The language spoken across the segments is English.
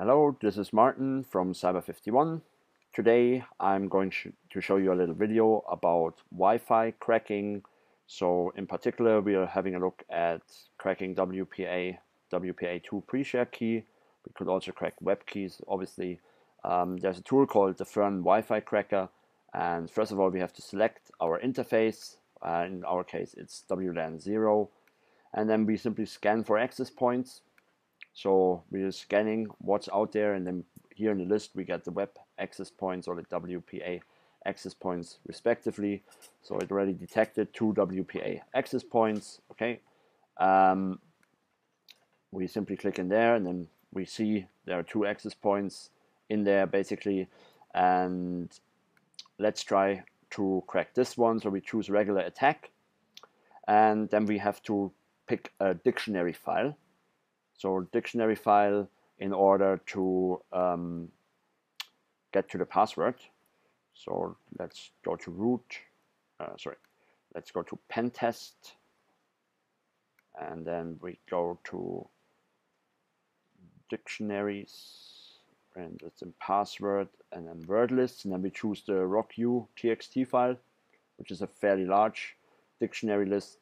Hello, this is Martin from Cyber51. Today I'm going to show you a little video about Wi-Fi cracking. So in particular we are having a look at cracking WPA, WPA2 pre-share key. We could also crack web keys obviously. Um, there's a tool called the Fern Wi-Fi cracker and first of all we have to select our interface. Uh, in our case it's WLAN 0 and then we simply scan for access points so we're scanning what's out there and then here in the list we get the web access points or the WPA access points respectively. So it already detected two WPA access points. Okay. Um, we simply click in there and then we see there are two access points in there basically and let's try to crack this one so we choose regular attack and then we have to pick a dictionary file so dictionary file in order to um, get to the password. So let's go to root, uh, sorry, let's go to pentest and then we go to dictionaries and it's in password and then word lists and then we choose the rocku txt file which is a fairly large dictionary list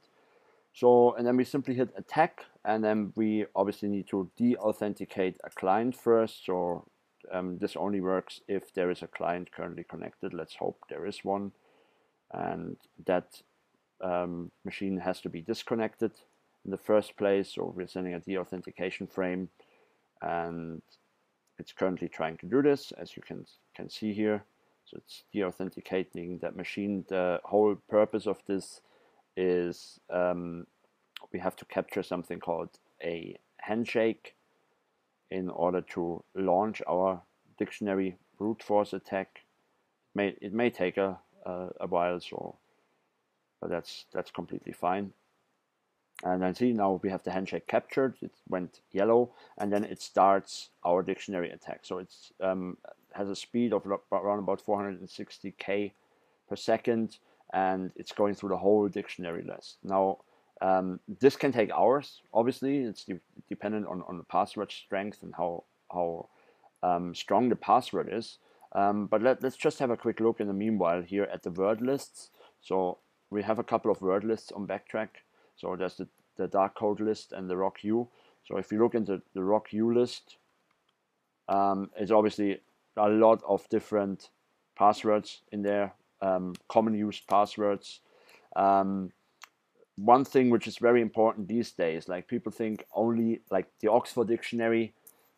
so, and then we simply hit attack, and then we obviously need to de-authenticate a client first. So um, this only works if there is a client currently connected. Let's hope there is one. And that um, machine has to be disconnected in the first place. So we're sending a de-authentication frame, and it's currently trying to do this, as you can can see here. So it's de-authenticating that machine. The whole purpose of this is um, we have to capture something called a handshake in order to launch our dictionary brute force attack. It may, it may take a, a, while, so but that's that's completely fine. And then see now we have the handshake captured. It went yellow, and then it starts our dictionary attack. So it's um, has a speed of around about 460k per second and it's going through the whole dictionary list. Now, um, this can take hours. Obviously, it's de dependent on, on the password strength and how how um, strong the password is. Um, but let, let's just have a quick look in the meanwhile here at the word lists. So we have a couple of word lists on Backtrack. So there's the, the dark code list and the rocku. So if you look into the rocku list, um, it's obviously a lot of different passwords in there um, common used passwords. Um, one thing which is very important these days, like people think only like the Oxford Dictionary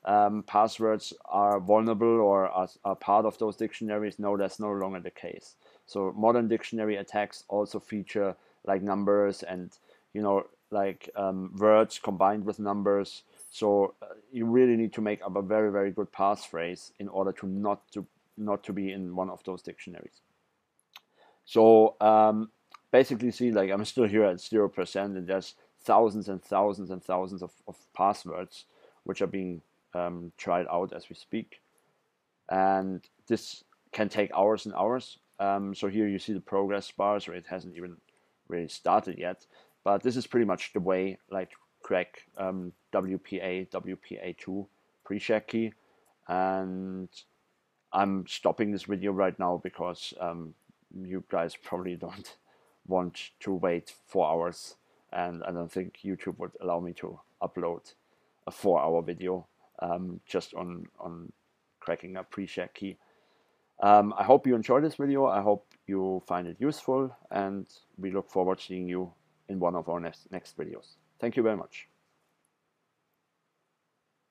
um, passwords are vulnerable or are, are, part of those dictionaries. No, that's no longer the case. So modern dictionary attacks also feature like numbers and you know like um, words combined with numbers. So uh, you really need to make up a very very good passphrase in order to not to not to be in one of those dictionaries. So um, basically, see, like I'm still here at zero percent, and there's thousands and thousands and thousands of, of passwords which are being um, tried out as we speak, and this can take hours and hours. Um, so here you see the progress bar, so it hasn't even really started yet, but this is pretty much the way like crack um, WPA WPA2 pre-share key, and I'm stopping this video right now because um, you guys probably don't want to wait four hours and I don't think YouTube would allow me to upload a four hour video um, just on, on cracking a pre-share key. Um, I hope you enjoyed this video. I hope you find it useful and we look forward to seeing you in one of our next, next videos. Thank you very much.